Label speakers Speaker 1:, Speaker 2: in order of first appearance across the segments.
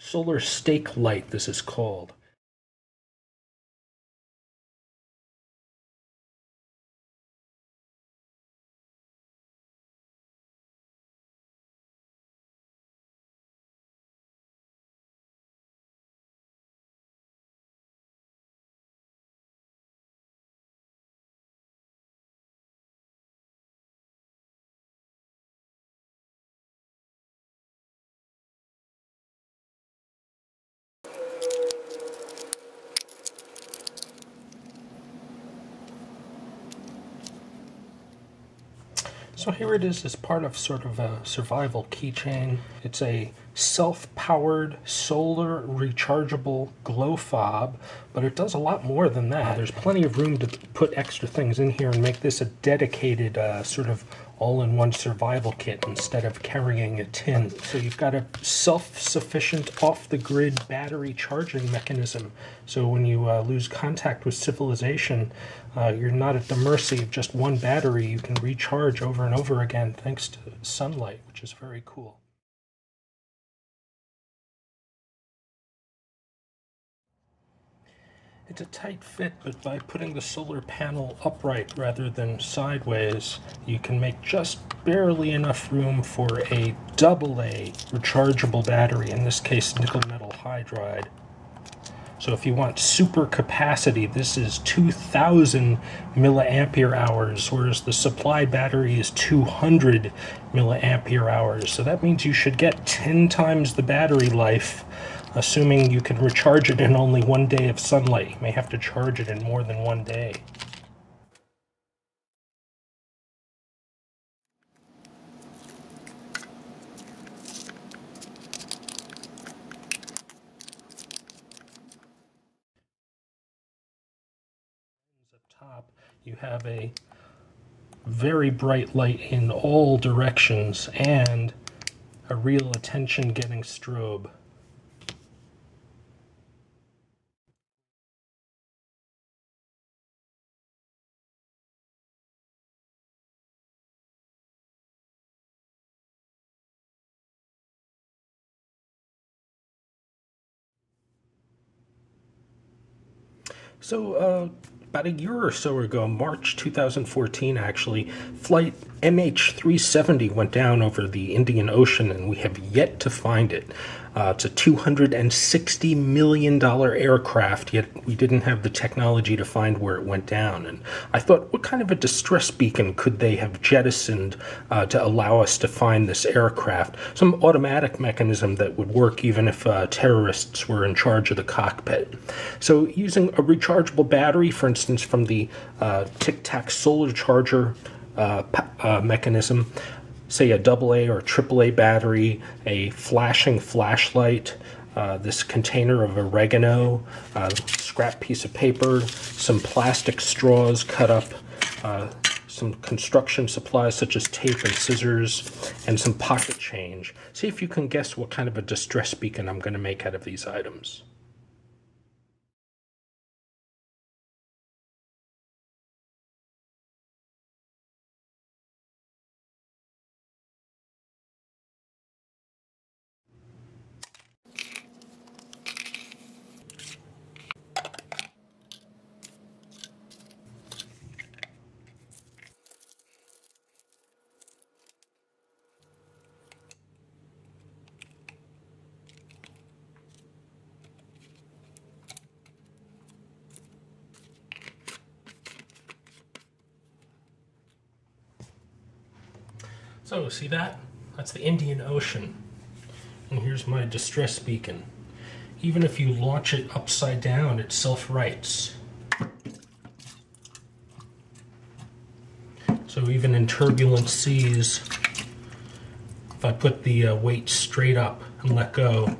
Speaker 1: solar stake light, this is called. So here it is as part of sort of a survival keychain. It's a self-powered solar rechargeable glow fob, but it does a lot more than that. There's plenty of room to put extra things in here and make this a dedicated uh, sort of all-in-one survival kit instead of carrying a tin. So you've got a self-sufficient off-the-grid battery charging mechanism. So when you uh, lose contact with civilization, uh, you're not at the mercy of just one battery. You can recharge over and over again thanks to sunlight, which is very cool. It's a tight fit, but by putting the solar panel upright rather than sideways, you can make just barely enough room for a double A rechargeable battery, in this case nickel metal hydride. So if you want super capacity, this is 2000 milliampere hours, whereas the supply battery is 200 milliampere hours. So that means you should get 10 times the battery life assuming you can recharge it in only one day of sunlight. You may have to charge it in more than one day. Up top, you have a very bright light in all directions and a real attention getting strobe. So, uh, about a year or so ago, March 2014, actually, flight MH370 went down over the Indian Ocean, and we have yet to find it. Uh, it's a $260 million aircraft, yet we didn't have the technology to find where it went down. And I thought, what kind of a distress beacon could they have jettisoned uh, to allow us to find this aircraft? Some automatic mechanism that would work even if uh, terrorists were in charge of the cockpit. So, using a rechargeable battery, for instance, from the uh, Tic Tac solar charger. Uh, uh, mechanism, say a AA or AAA battery, a flashing flashlight, uh, this container of oregano, a scrap piece of paper, some plastic straws cut up, uh, some construction supplies such as tape and scissors, and some pocket change. See if you can guess what kind of a distress beacon I'm going to make out of these items. So, see that? That's the Indian Ocean. And here's my distress beacon. Even if you launch it upside down, it self-rights. So even in turbulent seas, if I put the uh, weight straight up and let go,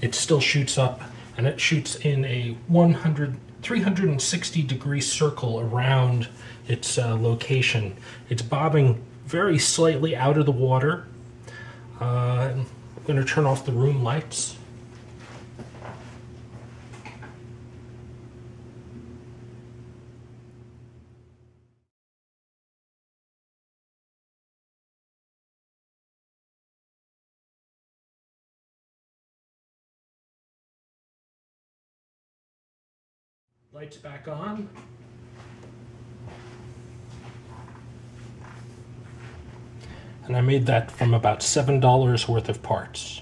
Speaker 1: it still shoots up and it shoots in a 100, 360 degree circle around its uh, location. It's bobbing very slightly out of the water. Uh, I'm going to turn off the room lights. Lights back on. And I made that from about $7 worth of parts.